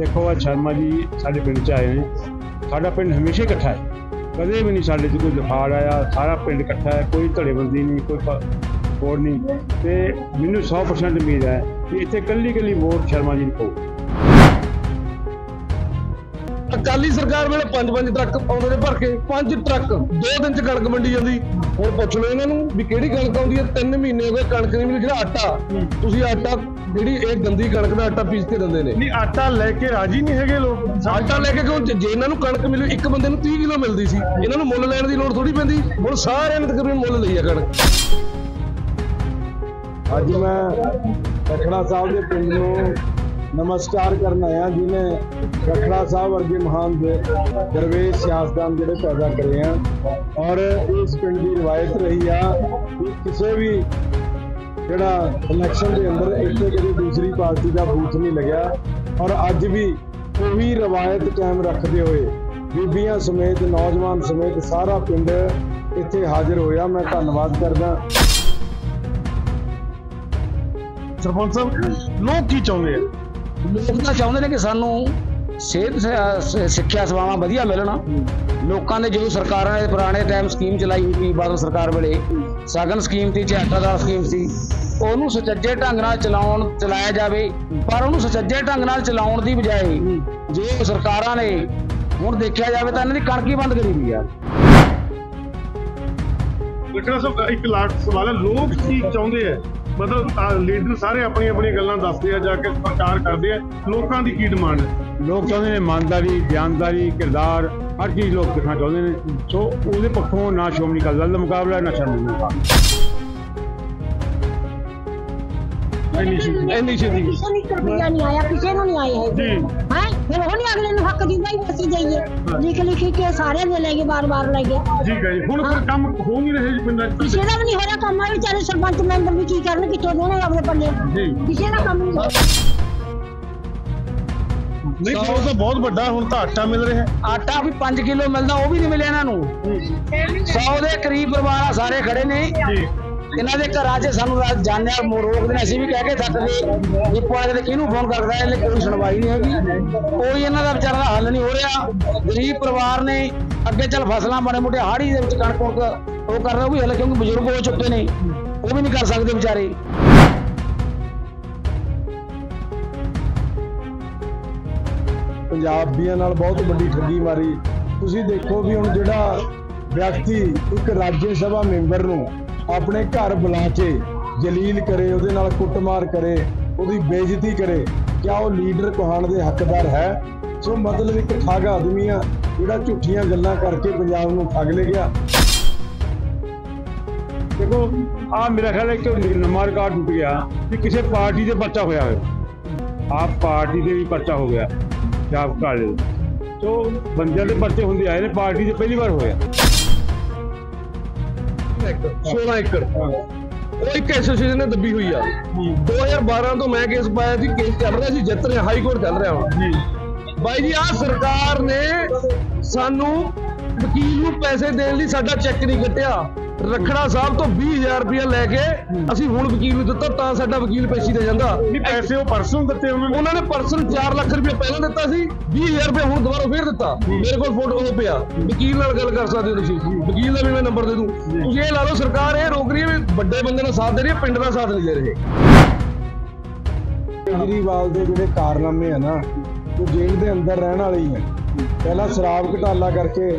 ਦੇਖੋ ਆ ਸ਼ਰਮਾ ਜੀ ਸਾਡੇ ਪਿੰਡ ਚ ਆਏ ਨੇ। ਸਾਡਾ ਪਿੰਡ ਹਮੇਸ਼ਾ ਇਕੱਠਾ ਹੈ। ਕਦੇ ਵੀ ਨਹੀਂ ਸਾਡੇ 'ਚ ਕੋਈ ਦਫਾੜ ਆਇਆ, ਸਾਰਾ ਪਿੰਡ ਇਕੱਠਾ ਹੈ, ਕੋਈ ਧੜੇਬੰਦੀ ਨਹੀਂ, ਕੋਈ ਪ- ਨਹੀਂ। ਤੇ ਮੈਨੂੰ 100% ਉਮੀਦ ਹੈ ਕਿ ਇੱਥੇ ਕੱਲੀ ਕੱਲੀ ਵੋਟ ਸ਼ਰਮਾ ਜੀ ਨੂੰ ਪਊ। ਅਕਾਲੀ ਸਰਕਾਰ ਵੇਲੇ ਪੰਜ ਪੰਜ ਟਰੱਕ ਆਉਂਦੇ ਨੇ ਭਰ ਕੇ ਪੰਜ ਟਰੱਕ ਦੋ ਦਿਨ ਚ ਕਣਕ ਵੰਡੀ ਜਾਂਦੀ। ਹੁਣ ਪੁੱਛ ਲਓ ਇਹਨਾਂ ਨੂੰ ਵੀ ਕਿਹੜੀ ਕਣਕ ਆਉਂਦੀ ਹੈ? ਤਿੰਨ ਮਹੀਨੇ ਹੋ ਗਏ ਕਣਕ ਨਹੀਂ ਮਿਲੀ ਜਿਹੜਾ ਆਟਾ। ਤੁਸੀਂ ਆਟਾ ਜਿਹੜੀ ਇਹ ਗੰਦੀ ਕਣਕ ਦਾ ਆਟਾ ਪੀਸ ਕੇ ਦਿੰਦੇ ਨੇ। ਨਹੀਂ ਆਟਾ ਲੈ ਕੇ ਰਾਜੀ ਨਹੀਂ ਹੈਗੇ ਲੋਕ। ਆਟਾ ਲੈ ਕੇ ਕਿਉਂ? ਜੇ ਜੇ ਇਹਨਾਂ ਨੂੰ ਕਣਕ ਮਿਲੀ ਇੱਕ ਬੰਦੇ ਨੂੰ 30 ਕਿਲੋ ਮਿਲਦੀ ਸੀ। ਇਹਨਾਂ ਨੂੰ ਮੁੱਲ ਲੈਣ ਦੀ ਲੋੜ ਥੋੜੀ ਪੈਂਦੀ। ਹੁਣ ਸਾਰਿਆਂ ਨੇ ਤਕਰੀਬਨ ਮੁੱਲ ਲਈ ਆ ਕਣਕ। ਅੱਜ ਮੈਂ ਰਖੜਾ ਸਾਹਿਬ ਦੇ ਪਿੰਡ ਨੂੰ ਨਮਸਕਾਰ ਕਰਨ ਆਇਆ ਜਿਨੇ ਰਖੜਾ ਸਾਹਿਬ ਵਰਗੇ ਮਹਾਨ ਦੇ ਦਰਵੇਸ਼ ਸਿਆਸਤਦਾਨ ਜਿਹੜੇ ਪੈਦਾ ਕਰੇ ਆ। ਔਰ ਇਸ ਪਿੰਡ ਦੀ ਰਵਾਇਤ ਰਹੀ ਆ ਕਿ ਕਿਸੇ ਵੀ ਜਿਹੜਾ ਇਲੈਕਸ਼ਨ ਦੇ ਅੰਦਰ ਇੱਥੇ ਕਦੇ ਦੂਸਰੀ ਪਾਰਟੀ ਦਾ ਬੂਥ ਨਹੀਂ ਲੱਗਿਆ। ਔਰ ਅੱਜ ਵੀ ਉਹੀ ਰਵਾਇਤ ਕਾਇਮ ਰੱਖਦੇ ਹੋਏ ਬੀਬੀਆਂ ਸਮੇਤ, ਨੌਜਵਾਨ ਸਮੇਤ ਸਾਰਾ ਪਿੰਡ ਇੱਥੇ ਹਾਜ਼ਰ ਹੋਇਆ। ਮੈਂ ਧੰਨਵਾਦ ਕਰਦਾ। ਸਰਪੰਚ ਸਾਹਿਬ, ਲੋਕ ਕੀ ਚਾਹੁੰਦੇ ਆ? ਲੋਕ ਤਾਂ ਚਾਹੁੰਦੇ ਨੇ ਕਿ ਸਾਨੂੰ ਸਿਹਤ ਸਿੱਖਿਆ ਸੇਵਾਵਾਂ ਵਧੀਆ ਮਿਲਣ। ਲੋਕਾਂ ਦੇ ਜਦੋਂ ਸਰਕਾਰਾਂ ਨੇ ਪੁਰਾਣੇ ਟਾਈਮ ਸਕੀਮ ਚਲਾਈ ਹੋਈ ਸੀ, ਬਾਦਲ ਸਰਕਾਰ ਵੇਲੇ, ਸਗਨ ਸਕੀਮ ਸੀ ਚਾਟਾਦਾਰ ਸਕੀਮ ਸੀ, ਉਹਨੂੰ ਸੁਚੱਜੇ ਢੰਗ ਨਾਲ ਚਲਾਉਣ, ਚਲਾਇਆ ਜਾਵੇ, ਪਰ ਉਹਨੂੰ ਸੁਚੱਜੇ ਢੰਗ ਨਾਲ ਚਲਾਉਣ ਦੀ ਬਜਾਏ, ਜੇ ਸਰਕਾਰਾਂ ਨੇ ਹੁਣ ਦੇਖਿਆ ਜਾਵੇ ਤਾਂ ਇਹਨਾਂ ਦੀ ਕਣਕ ਹੀ ਬੰਦ ਕਰੀ ਹੋਈ ਆ। ਲਖਣਾ ਸਾਹਿਬ ਇੱਕ ਲਾਟ ਸਵਾਲ ਹੈ, ਲੋਕ ਕੀ ਚਾਹੁੰਦੇ ਆ? ਮਤਲਬ ਲੀਡਰ ਸਾਰੇ ਆਪਣੀ ਆਪਣੀਆਂ ਗੱਲਾਂ ਦੱਸਦੇ ਆ, ਜਾ ਕੇ ਪ੍ਰਚਾਰ ਕਰਦੇ ਆ, ਲੋਕਾਂ ਦੀ ਕੀ ਡਿਮਾਂਡ ਹੈ? ਲੋਕ ਚਾਹੁੰਦੇ ਨੇ ਇਮਾਨਦਾਰੀ ਬਿਆਨਦਾਰੀ ਕਿਰਦਾਰ ਹਰ ਚੀਜ਼ ਲੋਕ ਦਿਖਾਉਣਾ ਚਾਹੁੰਦੇ ਨੇ ਸੋ ਉਹਦੇ ਪੱਖੋਂ ਨਾ ਸ਼੍ਰੋਮਣੀ ਅਕਾਲੀ ਦਲ ਦਾ ਮੁਕਾਬਲਾ ਨਾ ਸ਼ਰਮਾ ਦਾ ਮੁਕਾਬਲਾ ਇੰਨੀ ਛੇਤੀ ਕਿਸੇ ਨੂੰ ਇੱਕ ਰੁਪਈਆ ਨਹੀਂ ਆਇਆ ਕਿਸੇ ਨੂੰ ਨਹੀਂ ਆਇਆ ਹੈ ਜੀ ਹੈ ਫਿਰ ਉਹ ਨਹੀਂ ਅਗਲੇ ਨੂੰ ਹੱਕ ਦਿੰਦਾ ਹੀ ਅਸੀਂ ਜਾਈਏ ਲਿਖ ਲਿਖ ਕੇ ਸਾਰੇ ਦੇ ਲੈ ਗਏ ਬਾਰ-ਬਾਰ ਲੈ ਗਏ ਠੀਕ ਹੈ ਜੀ ਹੁਣ ਫਿਰ ਕੰਮ ਹੋ ਨਹੀਂ ਰਹੇ ਜੀ ਪਿੰਡਾਂ 'ਚ ਕਿਸੇ ਦਾ ਵੀ ਨਹੀਂ ਹੋ ਰਿਹਾ ਕੰਮ ਆ ਵਿਚਾਰੇ ਸਰਪੰਚ ਮੈਂਬਰ ਵੀ ਕੀ ਕਰਨ ਕਿੱਥੋਂ ਦੇਣੇ ਆਪਣੇ ਪੱਲੇ ਜੀ ਕਿਸੇ ਦਾ ਕੰਮ ਨਹੀਂ ਨਹੀਂ ਉਹ ਤਾਂ ਬਹੁਤ ਵੱਡਾ ਹੁਣ ਤਾਂ ਆਟਾ ਮਿਲ ਰਿਹਾ। ਹੈ ਆਟਾ ਵੀ 5 ਕਿਲੋ ਮਿਲਦਾ ਉਹ ਵੀ ਨਹੀਂ ਮਿਲਿਆ ਇਹਨਾਂ ਨੂੰ। 100 ਦੇ ਕਰੀਬ ਪਰਿਵਾਰ ਆ ਸਾਰੇ ਖੜੇ ਨੇ। ਜੀ। ਇਹਨਾਂ ਦੇ ਘਰਾਂ 'ਚ ਸਾਨੂੰ ਰਾਤ ਜਾਣਿਆ ਮੋ ਰੋਕਦੇ ਨੇ ਅਸੀਂ ਵੀ ਕਹਿ ਕੇ ਥੱਕ ਗਏ। ਇਹ ਪੁਆਲੇ ਦੇ ਕਿਹਨੂੰ ਫੋਨ ਕਰਦਾ ਇਹਨੇ ਕੋਈ ਸੁਣਵਾਈ ਨਹੀਂ ਹੈਗੀ। ਕੋਈ ਇਹਨਾਂ ਦਾ ਵਿਚਾਰਾ ਦਾ ਹੱਲ ਨਹੀਂ ਹੋ ਰਿਹਾ। ਗਰੀਬ ਪਰਿਵਾਰ ਨੇ ਅੱਗੇ ਚੱਲ ਫਸਲਾਂ ਮਾੜੇ ਮੋਟੇ ਹਾੜੀ ਦੇ ਵਿੱਚ ਕਣਕ ਕੁਣਕ ਉਹ ਕਰ ਰਹੇ ਉਹ ਵੀ ਹੱਲ ਕਿਉਂਕਿ ਬਜ਼ੁਰਗ ਹੋ ਚੁੱਕੇ ਨੇ। ਉਹ ਵੀ ਨਹੀਂ ਕਰ ਸਕਦੇ ਵਿਚਾਰੇ। ਪੰਜਾਬੀਆਂ ਨਾਲ ਬਹੁਤ ਵੱਡੀ ਠੱਗੀ ਮਾਰੀ। ਤੁਸੀਂ ਦੇਖੋ ਵੀ ਹੁਣ ਜਿਹੜਾ ਵਿਅਕਤੀ ਇੱਕ ਰਾਜ ਸਭਾ ਮੈਂਬਰ ਨੂੰ ਆਪਣੇ ਘਰ ਬੁਲਾ ਕੇ ਜਲੀਲ ਕਰੇ, ਉਹਦੇ ਨਾਲ ਕੁੱਟਮਾਰ ਕਰੇ, ਉਹਦੀ ਬੇਇੱਜ਼ਤੀ ਕਰੇ, ਕਿਆ ਉਹ ਲੀਡਰ ਕਹਾਣ ਦੇ ਹੱਕਦਾਰ ਹੈ? ਸੋ ਮਤਲਬ ਇੱਕ ਠੱਗ ਆਦਮੀ ਆ, ਜਿਹੜਾ ਝੂਠੀਆਂ ਗੱਲਾਂ ਕਰਕੇ ਪੰਜਾਬ ਨੂੰ ਠੱਗ ਲੈ ਗਿਆ। ਦੇਖੋ ਆ ਮੇਰਾ ਖਿਆਲ ਹੈ ਕਿ ਨੰਬਰ ਰਿਕਾਰਡ ਟੁੱਟ ਗਿਆ ਕਿ ਕਿਸੇ ਪਾਰਟੀ ਦੇ ਪਰਚਾ ਹੋਇਆ ਹੋਵੇ ਆਪ ਪਾਰਟੀ ਦੇ ਵੀ ਪਰਚਾ ਹੋ ਗਿਆ। ਜਾਬ ਕਾਲੇ ਸੋ ਬੰਦਿਆਂ ਦੇ ਪਰਚੇ ਹੁੰਦੇ ਆਏ ਨੇ ਪਾਰਟੀ ਦੇ ਪਹਿਲੀ ਵਾਰ ਹੋਇਆ 16 ਏਕੜ। ਉਹ ਇੱਕ ਐਸੋਸੀਏਸ਼ਨ ਨੇ ਦੱਬੀ ਹੋਈ ਆ। 2012 ਤੋਂ ਮੈਂ ਕੇਸ ਪਾਇਆ ਸੀ ਕੇਸ ਚੱਲ ਰਿਹਾ ਸੀ ਜਿੱਤ ਰਿਹਾ ਹਾਈ ਕੋਰਟ ਚੱਲ ਰਿਹਾ ਜੀ। ਬਾਈ ਜੀ ਆ ਸਰਕਾਰ ਨੇ ਸਾਨੂੰ ਵਕੀਲ ਨੂੰ ਪੈਸੇ ਦੇਣ ਲਈ ਸਾਡਾ ਚੈੱਕ ਨਹੀਂ ਕੱਟਿਆ। ਰਖੜਾ ਸਾਹਿਬ ਤੋਂ 20000 ਰੁਪਇਆ ਲੈ ਕੇ ਅਸੀਂ ਹੁਣ ਵਕੀਲ ਨੂੰ ਦਿੱਤਾ ਤਾਂ ਸਾਡਾ ਵਕੀਲ ਪੇਸ਼ੀ ਤੇ ਜਾਂਦਾ। ਨਹੀਂ ਪੈਸੇ ਉਹ ਪਰਸੋਂ ਦਿੱਤੇ ਉਹਨਾਂ ਨੇ। ਉਹਨਾਂ ਨੇ ਪਰਸਨ 4 ਲੱਖ ਰੁਪਏ ਪਹਿਲਾਂ ਦਿੱਤਾ ਸੀ 20000 ਰੁਪਏ ਹੁਣ ਦੁਬਾਰਾ ਫੇਰ ਦਿੱਤਾ। ਮੇਰੇ ਕੋਲ ਫੋਟੋ ਉਹ ਪਿਆ। ਵਕੀਲ ਨਾਲ ਗੱਲ ਕਰ ਸਕਦੇ ਹੋ ਤੁਸੀਂ। ਵਕੀਲ ਦਾ ਵੀ ਮੈਂ ਨੰਬਰ ਦੇ ਦੂੰ। ਤੁਸੀਂ ਇਹ ਲਾ ਲਓ ਸਰਕਾਰ ਇਹ ਰੋਕ ਰਹੀ ਹੈ ਵੀ ਵੱਡੇ ਬੰਦੇ ਦਾ ਸਾਥ ਦੇ ਰਹੀ ਹੈ ਪਿੰਡ ਦਾ ਸਾਥ ਨਹੀਂ ਦੇ ਰਹੇ। ਕੇਜਰੀਵਾਲ ਦੇ ਜਿਹੜੇ ਕਾਰਨਾਮੇ ਆ ਨਾ ਉਹ ਜੇਲ੍ਹ ਦੇ ਅੰਦਰ ਰਹਿਣ ਵਾਲੇ ਹੀ ਆ। ਪਹਿਲਾਂ ਸ਼ਰਾਬ ਘਟਾਲਾ ਕਰਕੇ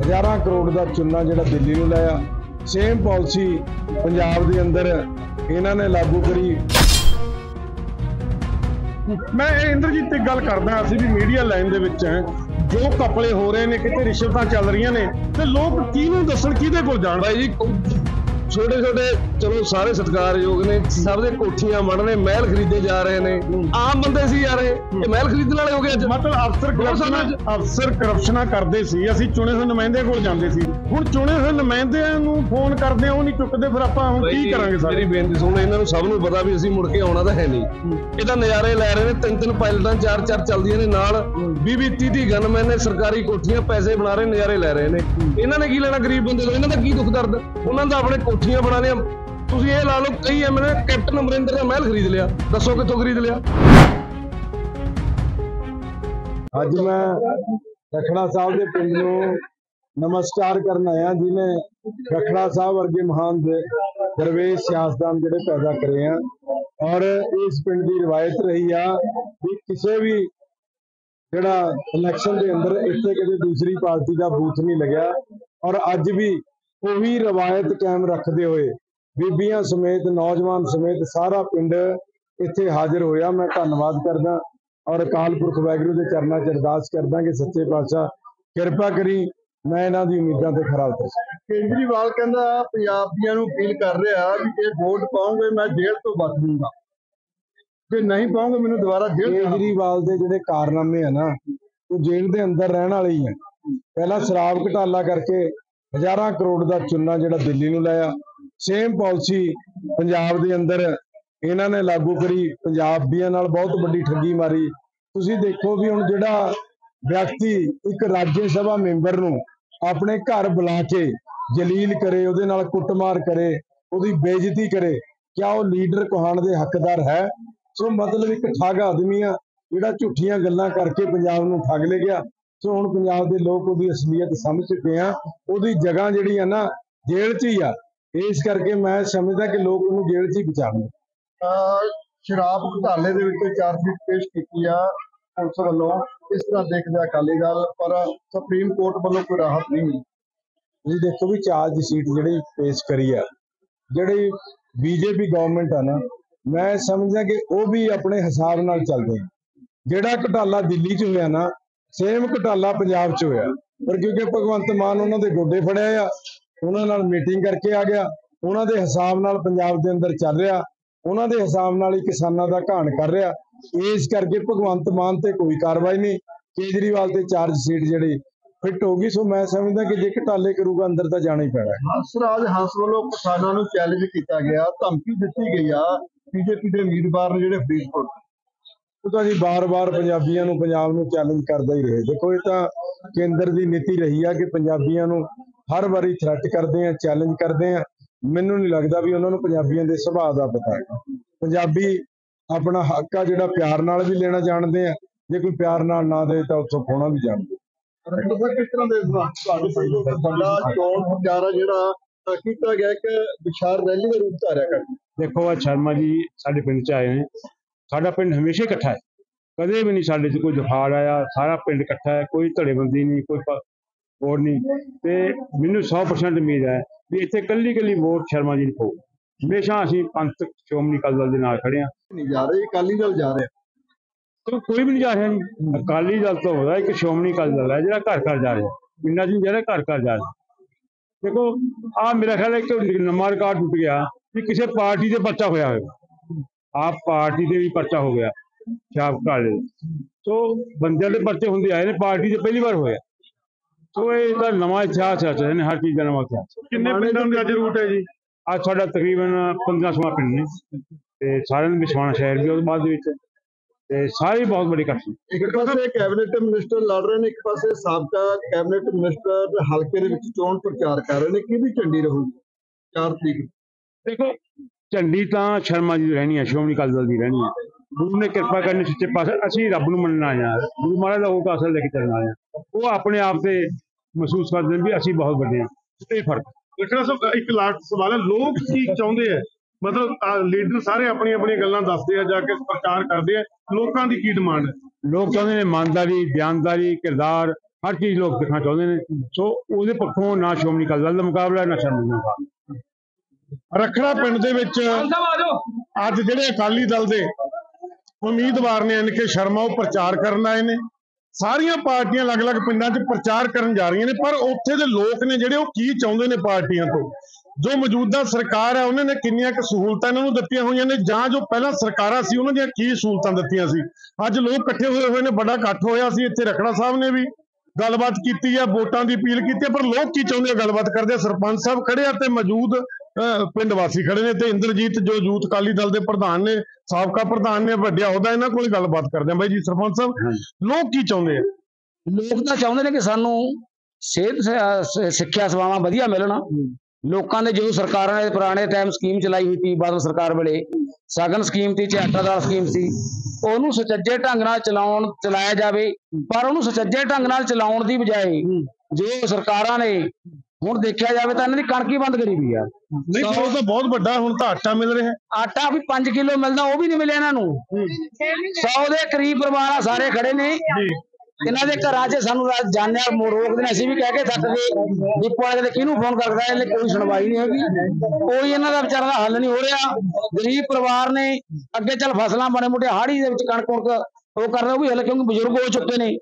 ਹਜ਼ਾਰਾਂ ਕਰੋੜ ਦਾ ਚੁੰਨਾ ਜਿਹੜਾ ਦਿੱਲੀ ਨੂੰ ਲਾਇਆ। ਸੇਮ ਪਾਲਿਸੀ ਪੰਜਾਬ ਦੇ ਅੰਦਰ ਇਹਨਾਂ ਨੇ ਲਾਗੂ ਕਰੀ। ਮੈਂ ਇਹ ਇੰਦਰਜੀਤ ਤੇ ਗੱਲ ਕਰਦਾ ਅਸੀਂ ਵੀ ਮੀਡੀਆ ਲਾਈਨ ਦੇ ਵਿੱਚ ਹੈ। ਜੋ ਕਪਲੇ ਹੋ ਰਹੇ ਨੇ, ਕਿਤੇ ਰਿਸ਼ਵਤਾਂ ਚੱਲ ਰਹੀਆਂ ਨੇ, ਤੇ ਲੋਕ ਕਿਹਨੂੰ ਦੱਸਣ, ਕਿਹਦੇ ਕੋਲ ਜਾਣ? ਬਾਈ ਜੀ ਛੋਟੇ ਛੋਟੇ ਚਲੋ ਸਾਰੇ ਸਤਿਕਾਰਯੋਗ ਨੇ ਸਭ ਦੇ ਕੋਠੀਆਂ ਬਣਨੇ ਮਹਿਲ ਖਰੀਦੇ ਜਾ ਰਹੇ ਨੇ। ਆਮ ਬੰਦੇ ਸੀ ਯਾਰ ਇਹ। ਇਹ ਮਹਿਲ ਖਰੀਦਣ ਵਾਲੇ ਹੋ ਗਏ ਅੱਜ। ਮਤਲਬ ਅਫਸਰ ਕਰਪਸ਼ਨਾਂ ਅਫਸਰ ਕਰਪਸ਼ਨਾਂ ਕਰਦੇ ਸੀ। ਅਸੀਂ ਚੁਣੇ ਹੋਏ ਨੁਮਾਇੰਦੇ ਕੋਲ ਜਾਂਦੇ ਸੀ। ਹੁਣ ਚੁਣੇ ਹੋਏ ਨੁਮਾਇੰਦਿਆਂ ਨੂੰ ਫੋਨ ਕਰਦੇ ਆ ਉਹ ਨਹੀਂ ਚੁੱਕਦੇ ਫਿਰ ਆਪਾਂ ਹੁਣ ਕੀ ਕਰਾਂਗੇ ਮੇਰੀ ਸਾਰੇ ਬੇਨਤੀ ਸੁਣੋ ਇਹਨਾਂ ਨੂੰ ਸਭ ਨੂੰ ਪਤਾ ਵੀ ਅਸੀਂ ਮੁੜ ਕੇ ਆਉਣਾ ਤਾਂ ਹੈ ਨਹੀਂ। ਇਹ ਤਾਂ ਨਜ਼ਾਰੇ ਲੈ ਰਹੇ ਨੇ ਤਿੰਨ ਤਿੰਨ ਪਾਇਲਟਾਂ ਚਾਰ ਚਾਰ ਚੱਲਦੀਆਂ ਨੇ ਨਾਲ। 20 20 30 30 ਗਨਮੈਨ ਨੇ ਸਰਕਾਰੀ ਕੋਠੀਆਂ ਪੈਸੇ ਬਣਾ ਰਹੇ ਨਜ਼ਾਰੇ ਲੈ ਰਹੇ ਨੇ। ਇਹਨਾਂ ਨੇ ਕੀ ਲੈਣਾ ਗਰੀਬ ਬੰਦੇ ਤੋਂ? ਇਹਨਾਂ ਦਾ ਕੀ ਦੁੱਖ ਦਰਦ? ਉਹਨਾਂ ਦਾ ਆਪਣੇ ਕੋਠੀਆਂ ਬਣਾ ਲਿਆ ਤੁਸੀਂ ਇਹ ਲਾ ਲਓ ਕਈ ਐਮਐਲਏ ਕੈਪਟਨ ਅਮਰਿੰਦਰ ਦਾ ਮਹਿਲ ਖਰੀਦ ਲਿਆ। ਦੱਸੋ ਕਿੱਥੋਂ ਖਰੀਦ ਲਿਆ? ਅੱਜ ਮੈਂ ਰਖੜਾ ਸਾਹਿਬ ਦੇ ਪਿੰਡ ਨੂੰ ਨਮਸਕਾਰ ਕਰਨ ਆਇਆ ਜਿਨੇ ਰਖੜਾ ਸਾਹਿਬ ਵਰਗੇ ਮਹਾਨ ਦਰਵੇਸ਼ ਸਿਆਸਤਦਾਨ ਜਿਹੜੇ ਪੈਦਾ ਕਰੇ ਆ। ਔਰ ਇਸ ਪਿੰਡ ਦੀ ਰਵਾਇਤ ਰਹੀ ਆ ਵੀ ਕਿਸੇ ਵੀ ਜਿਹੜਾ ਇਲੈਕਸ਼ਨ ਦੇ ਅੰਦਰ ਇੱਥੇ ਕਦੇ ਦੂਸਰੀ ਪਾਰਟੀ ਦਾ ਬੂਥ ਨਹੀਂ ਲੱਗਿਆ। ਔਰ ਅੱਜ ਵੀ ਉਹੀ ਰਵਾਇਤ ਕਾਇਮ ਰੱਖਦੇ ਹੋਏ ਬੀਬੀਆਂ ਸਮੇਤ ਨੌਜਵਾਨ ਸਮੇਤ ਸਾਰਾ ਪਿੰਡ ਇੱਥੇ ਹਾਜ਼ਰ ਹੋਇਆ। ਮੈਂ ਧੰਨਵਾਦ ਕਰਦਾ ਔਰ ਅਕਾਲ ਪੁਰਖ ਵਾਹਿਗੁਰੂ ਦੇ ਚਰਨਾਂ 'ਚ ਅਰਦਾਸ ਕਰਦਾ ਕਿ ਸੱਚੇ ਪਾਤਸ਼ਾਹ ਕਿਰਪਾ ਕਰੀ ਮੈਂ ਇਹਨਾਂ ਦੀ ਉਮੀਦਾਂ ਤੇ ਖਰਾ ਉਤਰ ਕੇਜਰੀਵਾਲ ਕਹਿੰਦਾ ਪੰਜਾਬੀਆਂ ਨੂੰ ਅਪੀਲ ਕਰ ਰਿਹਾ ਵੀ ਜੇ ਵੋਟ ਪਾਉਂਗੇ ਮੈਂ ਜੇਲ੍ਹ ਤੋਂ ਬਚ ਜੂੰਗਾ ਜੇ ਨਹੀਂ ਪਾਉਂਗੇ ਮੈਨੂੰ ਦੁਬਾਰਾ ਜੇਲ੍ਹ ਕੇਜਰੀਵਾਲ ਦੇ ਜਿਹੜੇ ਕਾਰਨਾਮੇ ਆ ਨਾ ਉਹ ਜੇਲ੍ਹ ਦੇ ਅੰਦਰ ਰਹਿਣ ਵਾਲੇ ਹੀ ਆ। ਪਹਿਲਾਂ ਸ਼ਰਾਬ ਘਟਾਲਾ ਕਰਕੇ ਹਜ਼ਾਰਾਂ ਕਰੋੜ ਦਾ ਚੁੰਨਾ ਜਿਹੜਾ ਦਿੱਲੀ ਨੂੰ ਲਾਇਆ। ਸੇਮ ਪਾਲਿਸੀ ਪੰਜਾਬ ਦੇ ਅੰਦਰ ਇਹਨਾਂ ਨੇ ਲਾਗੂ ਕਰੀ। ਪੰਜਾਬੀਆਂ ਨਾਲ ਬਹੁਤ ਵੱਡੀ ਠੱਗੀ ਮਾਰੀ। ਤੁਸੀਂ ਦੇਖੋ ਵੀ ਹੁਣ ਜਿਹੜਾ ਵਿਅਕਤੀ ਇੱਕ ਰਾਜ ਸਭਾ ਮੈਂਬਰ ਨੂੰ ਆਪਣੇ ਘਰ ਬੁਲਾ ਕੇ ਜਲੀਲ ਕਰੇ, ਉਹਦੇ ਨਾਲ ਕੁੱਟਮਾਰ ਕਰੇ, ਉਹਦੀ ਬੇਇੱਜ਼ਤੀ ਕਰੇ, ਕਿਆ ਉਹ ਲੀਡਰ ਕਹਾਣ ਦੇ ਹੱਕਦਾਰ ਹੈ? ਸੋ ਮਤਲਬ ਇੱਕ ਠੱਗ ਆਦਮੀ ਆ, ਜਿਹੜਾ ਝੂਠੀਆਂ ਗੱਲਾਂ ਕਰਕੇ ਪੰਜਾਬ ਨੂੰ ਠੱਗ ਲੈ ਗਿਆ। ਸੋ ਹੁਣ ਪੰਜਾਬ ਦੇ ਲੋਕ ਉਹਦੀ ਅਸਲੀਅਤ ਸਮਝ ਚੁੱਕੇ ਆ। ਉਹਦੀ ਜਗ੍ਹਾ ਜਿਹੜੀ ਆ ਨਾ ਜੇਲ੍ਹ 'ਚ ਹੀ ਆ। ਇਸ ਕਰਕੇ ਮੈਂ ਸਮਝਦਾ ਕਿ ਲੋਕ ਉਹਨੂੰ ਜੇਲ੍ਹ 'ਚ ਹੀ ਅਹ ਸ਼ਰਾਬ ਘੁਟਾਲੇ ਦੇ ਵਿੱਚ ਚਾਰਜਸ਼ੀਟ ਪੇਸ਼ ਕੀਤੀ ਆ ਪੁਲਿਸ ਵੱਲੋਂ। ਇਸ ਤਰ੍ਹਾਂ ਦੇਖਦੇ ਅਕਾਲੀ ਦਲ ਪਰ ਸੁਪਰੀਮ ਕੋਰਟ ਵੱਲੋਂ ਕੋਈ ਰਾਹਤ ਨਹੀਂ ਮਿਲੀ। ਤੁਸੀਂ ਦੇਖੋ ਵੀ ਚਾਰਜ ਸ਼ੀਟ ਜਿਹੜੀ ਪੇਸ਼ ਕਰੀ ਆ ਜਿਹੜੀ ਬੀਜੇਪੀ ਗਵਰਨਮੈਂਟ ਆ ਨਾ ਮੈਂ ਸਮਝਦਾ ਕਿ ਉਹ ਵੀ ਆਪਣੇ ਹਿਸਾਬ ਨਾਲ ਚੱਲਦੇ ਆ। ਜਿਹੜਾ ਘਟਾਲਾ ਦਿੱਲੀ 'ਚ ਹੋਇਆ ਨਾ ਸੇਮ ਘਟਾਲਾ ਪੰਜਾਬ 'ਚ ਹੋਇਆ। ਪਰ ਕਿਉਂਕਿ ਭਗਵੰਤ ਮਾਨ ਉਹਨਾਂ ਦੇ ਗੋਡੇ ਫੜਿਆ ਆ, ਉਹਨਾਂ ਨਾਲ ਮੀਟਿੰਗ ਕਰਕੇ ਆ ਗਿਆ, ਉਹਨਾਂ ਦੇ ਹਿਸਾਬ ਨਾਲ ਪੰਜਾਬ ਦੇ ਅੰਦਰ ਚੱਲ ਰਿਹਾ, ਉਹਨਾਂ ਦੇ ਹਿਸਾਬ ਨਾਲ ਹੀ ਕਿਸਾਨਾਂ ਦਾ ਘਾਣ ਕਰ ਰਿਹਾ। ਇਸ ਕਰਕੇ ਭਗਵੰਤ ਮਾਨ ਤੇ ਕੋਈ ਕਾਰਵਾਈ ਨਹੀਂ। ਕੇਜਰੀਵਾਲ ਤੇ ਚਾਰਜ ਸ਼ੀਟ ਜਿਹੜੀ ਫਿੱਟ ਹੋ ਗਈ, ਸੋ ਮੈਂ ਸਮਝਦਾ ਕਿ ਜੇ ਘਟਾਲੇ ਕਰੂਗਾ, ਅੰਦਰ ਤਾਂ ਜਾਣਾ ਹੀ ਪੈਣਾ। ਹੈ। ਹੰਸਰਾਜ ਹੰਸ ਵੱਲੋਂ ਕਿਸਾਨਾਂ ਨੂੰ ਚੈਲੰਜ ਕੀਤਾ ਗਿਆ, ਧਮਕੀ ਦਿੱਤੀ ਗਈ ਆ। ਬੀਜੇਪੀ ਦੇ ਉਮੀਦਵਾਰ ਨੇ ਜਿਹੜੇ ਫਰੀਦਕੋਟ ਉਹ ਤਾਂ ਜੀ ਬਾਰ-ਬਾਰ ਪੰਜਾਬੀਆਂ ਨੂੰ ਪੰਜਾਬ ਨੂੰ ਚੈਲੰਜ ਕਰਦਾ ਹੀ ਰਹੇ। ਦੇਖੋ ਇਹ ਤਾਂ ਕੇਂਦਰ ਦੀ ਨੀਤੀ ਰਹੀ ਆ ਕਿ ਪੰਜਾਬੀਆਂ ਨੂੰ ਹਰ ਵਾਰੀ ਥ੍ਰੈਟ ਕਰਦੇ ਆ ਚੈਲੰਜ ਕਰਦੇ ਆ। ਮੈਨੂੰ ਨਹੀਂ ਲੱਗਦਾ ਵੀ ਉਹਨਾਂ ਨੂੰ ਪੰਜਾਬੀਆਂ ਦੇ ਸੁਭਾਅ ਦਾ ਪਤਾ ਹੈ। ਪੰਜਾਬੀ ਆਪਣਾ ਹੱਕ ਆ ਜਿਹੜਾ ਪਿਆਰ ਨਾਲ ਵੀ ਲੈਣਾ ਜਾਣਦੇ ਆ। ਜੇ ਕੋਈ ਪਿਆਰ ਨਾਲ ਨਾ ਦੇ ਤਾਂ ਉੱਥੋਂ ਖੋਣਾ ਵੀ ਜਾਣਦੇ ਕਿਸ ਤਰ੍ਹਾਂ ਦੇ ਤੁਹਾਡੇ ਚੋਣ ਜਿਹੜਾ ਕੀਤਾ ਗਿਆ ਇੱਕ ਵਿਸ਼ਾਲ ਰੈਲੀ ਦਾ ਰੂਪ ਧਾਰਿਆ ਕਰ ਦੇਖੋ ਆ ਸ਼ਰਮਾ ਜੀ ਸਾਡੇ ਪਿੰਡ ਚ ਆਏ ਨੇ। ਸਾਡਾ ਪਿੰਡ ਹਮੇਸ਼ਾ ਇਕੱਠਾ ਹੈ। ਕਦੇ ਵੀ ਨਹੀਂ ਸਾਡੇ 'ਚ ਕੋਈ ਦਫਾੜ ਆਇਆ ਸਾਰਾ ਪਿੰਡ ਇਕੱਠਾ ਹੈ ਕੋਈ ਧੜੇਬੰਦੀ ਨਹੀਂ ਕੋਈ ਹੋਰ ਨਹੀਂ। ਤੇ ਮੈਨੂੰ 100% ਉਮੀਦ ਹੈ ਵੀ ਇੱਥੇ ਕੱਲੀ ਕੱਲੀ ਵੋਟ ਸ਼ਰਮਾ ਜੀ ਨੂੰ ਪਾਓ ਹਮੇਸ਼ਾ ਅਸੀਂ ਪੰਥ ਸ਼੍ਰੋਮਣੀ ਅਕਾਲੀ ਦਲ ਦੇ ਨਾਲ ਖੜੇ ਹਾਂ। ਨਹੀਂ ਜਾ ਰਹੇ ਅਕਾਲੀ ਦਲ ਜਾ ਰਿਹਾ। ਤੇ ਕੋਈ ਵੀ ਨਹੀਂ ਜਾ ਰਿਹਾ ਅਕਾਲੀ ਦਲ ਤੋਂ ਹੋਦਾ ਇੱਕ ਸ਼੍ਰੋਮਣੀ ਅਕਾਲੀ ਦਲ ਹੈ ਜਿਹੜਾ ਘਰ ਘਰ ਜਾ ਰਿਹਾ। ਪਿੰਡਾਂ 'ਚ ਨਹੀਂ ਜਾ ਰਿਹਾ ਘਰ ਘਰ ਜਾ ਰਿਹਾ। ਦੇਖੋ ਆ ਮੇਰਾ ਖਿਆਲ ਹੈ ਕਿ ਨੰਬਰ ਕਾਰਡ ਟੁੱਟ ਗਿਆ ਕਿ ਕਿਸੇ ਪਾਰਟੀ ਦੇ ਪਰਚਾ ਹੋਇਆ ਹੋਵੇਗਾ ਆਪ ਪਾਰਟੀ ਦੇ ਵੀ ਪਰਚਾ ਹੋ ਗਿਆ ਛਾਪ ਕਾਲੇ ਸੋ ਬੰਦਿਆਂ ਦੇ ਪਰਚੇ ਹੁੰਦੇ ਆਏ ਨੇ ਪਾਰਟੀ ਦੇ ਪਹਿਲੀ ਵਾਰ ਹੋਇਆ ਸੋ ਇਹ ਤਾਂ ਨਵਾਂ ਇਤਿਹਾਸ ਹੈ ਨੇ ਹਰ ਚੀਜ਼ ਦਾ ਨਵਾਂ ਇਤਿਹਾਸ ਕਿੰਨੇ ਪਿੰਡਾਂ ਦਾ ਅੱਜ ਰੂਟ ਹੈ ਜੀ ਅੱਜ ਸਾਡਾ ਤਕਰੀਬਨ 15 16 ਪਿੰਡ ਨੇ ਤੇ ਸਾਰਿਆਂ ਦੇ ਵਿਛਵਾਣਾ ਸ਼ਹਿਰ ਵੀ ਉਹਦੇ ਬਾਅਦ ਦੇ ਵਿੱਚ ਤੇ ਸਾਰੇ ਬਹੁਤ ਵੱਡੀ ਇਕੱਠ ਨੇ ਇੱਕ ਪਾਸੇ ਕੈਬਨਿਟ ਮਿਨਿਸਟਰ ਲੜ ਰਹੇ ਨੇ ਇੱਕ ਪਾਸੇ ਸਾਬਕਾ ਕੈਬਨਿਟ ਮਿਨਿਸਟਰ ਹਲਕੇ ਦੇ ਵਿੱਚ ਚੋਣ ਪ੍ਰਚਾਰ ਕਰ ਰਹੇ ਨੇ ਕਿਹਦੀ ਝੰਡੀ ਰਹੂਗੀ 4 ਤਰੀਕ ਨੂੰ। ਦੇਖੋ ਝੰਡੀ ਤਾਂ ਸ਼ਰਮਾ ਜੀ ਰਹਿਣੀ ਹੈ ਸ਼੍ਰੋਮਣੀ ਅਕਾਲੀ ਦਲ ਦੀ ਰਹਿਣੀ ਹੈ ਗੁਰੂ ਨੇ ਕਿਰਪਾ ਕਰਨੀ ਸੱਚੇ ਪਾਸੇ ਅਸੀਂ ਰੱਬ ਨੂੰ ਮੰਨਣਾ ਆ ਗੁਰੂ ਮਹਾਰਾਜ ਦਾ ਉਹ ਅਸਲ ਲੈ ਕੇ ਚੱਲਣਾ ਆ ਉਹ ਆਪਣੇ ਆਪ ਤੇ ਮਹਿਸੂਸ ਕਰਦੇ ਨੇ ਵੀ ਅਸੀਂ ਬਹੁਤ ਵੱਡੇ ਹਾਂ। ਇਹ ਫ਼ਰਕ। ਦੇਖਣਾ ਸਭ ਇੱਕ ਲਾਟ ਸਵਾਲ ਹੈ ਲੋਕ ਕੀ ਚਾਹੁੰਦੇ ਆ? ਮਤਲਬ ਲੀਡਰ ਸਾਰੇ ਆਪਣੀ ਆਪਣੀਆਂ ਗੱਲਾਂ ਦੱਸਦੇ ਆ ਜਾ ਕੇ ਪ੍ਰਚਾਰ ਕਰਦੇ ਆ। ਲੋਕਾਂ ਦੀ ਕੀ ਡਿਮਾਂਡ ਹੈ? ਲੋਕ ਚਾਹੁੰਦੇ ਨੇ ਇਮਾਨਦਾਰੀ ਬਿਆਨਦਾਰੀ ਕਿਰਦਾਰ ਹਰ ਚੀਜ਼ ਲੋਕ ਦੇਖਣਾ ਚਾਹੁੰਦੇ ਨੇ। ਸੋ ਉਹਦੇ ਪੱਖੋਂ ਨਾ ਸ਼੍ਰੋਮਣੀ ਅਕਾਲੀ ਦਲ ਦਾ ਮੁਕਾਬਲਾ ਨਾ ਸ਼ਰਮਾ ਦਾ ਮੁਕਾਬਲਾ। ਰਖੜਾ ਪਿੰਡ ਦੇ ਵਿੱਚ ਅੱਜ ਜਿਹੜੇ ਅਕਾਲੀ ਦਲ ਦੇ ਉਮੀਦਵਾਰ ਨੇ ਅਨਕੇ ਸ਼ਰਮਾ ਉਹ ਪ੍ਰਚਾਰ ਕਰਨ ਆਏ ਨੇ। ਸਾਰੀਆਂ ਪਾਰਟੀਆਂ ਅਲੱਗ-ਅਲੱਗ ਪਿੰਡਾਂ 'ਚ ਪ੍ਰਚਾਰ ਕਰਨ ਜਾ ਰਹੀਆਂ ਨੇ ਪਰ ਉੱਥੇ ਦੇ ਲੋਕ ਨੇ ਜਿਹੜੇ ਉਹ ਕੀ ਚਾਹੁੰਦੇ ਨੇ ਪਾਰਟੀਆਂ ਤੋਂ? ਜੋ ਮੌਜੂਦਾ ਸਰਕਾਰ ਹੈ ਉਹਨਾਂ ਨੇ ਕਿੰਨੀਆਂ ਕੁ ਸਹੂਲਤਾਂ ਇਹਨਾਂ ਨੂੰ ਦਿੱਤੀਆਂ ਹੋਈਆਂ ਨੇ ਜਾਂ ਜੋ ਪਹਿਲਾਂ ਸਰਕਾਰਾਂ ਸੀ ਉਹਨਾਂ ਦੀਆਂ ਕੀ ਸਹੂਲਤਾਂ ਦਿੱਤੀਆਂ ਸੀ? ਅੱਜ ਲੋਕ ਇਕੱਠੇ ਹੋਏ ਹੋਏ ਨੇ ਵੱਡਾ ਇਕੱਠ ਹੋਇਆ ਸੀ ਇੱਥੇ ਰਖੜਾ ਸਾਹਿਬ ਨੇ ਵੀ ਗੱਲਬਾਤ ਕੀਤੀ ਆ ਵੋਟਾਂ ਦੀ ਅਪੀਲ ਕੀਤੀ ਆ ਪਰ ਲੋਕ ਕੀ ਚਾਹੁੰਦੇ ਆ ਗੱਲਬਾਤ ਕਰਦੇ ਆ? ਸਰਪੰਚ ਸਾਹਿਬ ਖੜੇ ਆ ਤੇ ਮੌਜੂਦ ਪਿੰਡ ਵਾਸੀ ਖੜੇ ਨੇ ਤੇ ਇੰਦਰਜੀਤ ਜੋ ਯੂਥ ਅਕਾਲੀ ਦਲ ਦੇ ਪ੍ਰਧਾਨ ਨੇ ਸਾਬਕਾ ਪ੍ਰਧਾਨ ਨੇ ਵੱਡੇ ਅਹੁਦਾ ਇਹਨਾਂ ਕੋਲ ਗੱਲਬਾਤ ਕਰਦੇ ਆ ਬਾਈ ਜੀ ਸਰਪੰਚ ਸਾਹਿਬ ਲੋਕ ਕੀ ਚਾਹੁੰਦੇ ਆ? ਲੋਕ ਤਾਂ ਚਾਹੁੰਦੇ ਨੇ ਕਿ ਸਾਨੂੰ ਸਿਹਤ ਸਿੱਖਿਆ ਸੇਵਾਵਾਂ ਵਧੀਆ ਮਿਲਣ। ਲੋਕਾਂ ਨੇ ਜੋ ਸਰਕਾਰਾਂ ਨੇ ਪੁਰਾਣੇ ਟਾਈਮ ਸਕੀਮ ਚਲਾਈ ਹੋਈ ਸੀ ਬਾਦਲ ਸਰਕਾਰ ਵੇਲੇ ਸਗਨ ਸਕੀਮ ਸੀ ਚਾਟਾ ਦਾ ਸਕੀਮ ਸੀ ਉਹਨੂੰ ਸੁਚੱਜੇ ਢੰਗ ਨਾਲ ਚਲਾਉਣ ਚਲਾਇਆ ਜਾਵੇ ਪਰ ਉਹਨੂੰ ਸੁਚੱਜੇ ਢੰਗ ਨਾਲ ਚਲਾਉਣ ਦੀ ਬਜਾਏ ਜੋ ਸਰਕਾਰਾਂ ਨੇ ਹੁਣ ਦੇਖਿਆ ਜਾਵੇ ਤਾਂ ਇਹਨਾਂ ਦੀ ਕਣਕ ਹੀ ਬੰਦ ਕਰੀ ਹੋਈ ਆ। ਨਹੀਂ ਉਹ ਤਾਂ ਬਹੁਤ ਵੱਡਾ ਹੁਣ ਤਾਂ ਆਟਾ ਮਿਲ ਰਿਹਾ। ਆਟਾ ਵੀ 5 ਕਿਲੋ ਮਿਲਦਾ ਉਹ ਵੀ ਨਹੀਂ ਮਿਲਿਆ ਇਹਨਾਂ ਨੂੰ। 100 ਦੇ ਕਰੀਬ ਪਰਿਵਾਰ ਆ ਸਾਰੇ ਖੜੇ ਨੇ। ਇਹਨਾਂ ਦੇ ਘਰਾਂ 'ਚ ਸਾਨੂੰ ਜਾਣਿਆ ਰੋਕਦੇ ਨੇ ਅਸੀਂ ਵੀ ਕਹਿ ਕੇ ਥੱਕ ਗਏ। ਦੀਪੋ ਵਾਲੇ ਦੇ ਕਿਹਨੂੰ ਫੋਨ ਕਰਦਾ ਇਹਨੇ ਕੋਈ ਸੁਣਵਾਈ ਨਹੀਂ ਹੈਗੀ। ਕੋਈ ਇਹਨਾਂ ਦਾ ਵਿਚਾਰਾ ਦਾ ਹੱਲ ਨਹੀਂ ਹੋ ਰਿਹਾ। ਗਰੀਬ ਪਰਿਵਾਰ ਨੇ ਅੱਗੇ ਚੱਲ ਫਸਲਾਂ ਬਣੇ ਮੋਟੇ ਹਾੜੀ ਦੇ ਵਿੱਚ ਕਣਕ ਕੁਣਕ ਉਹ ਕਰਦਾ ਉਹ ਵੀ ਹੱਲ ਕਿਉਂਕਿ ਬਜ਼ੁਰਗ ਹੋ ਚੁੱਕੇ ਨੇ।